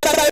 but I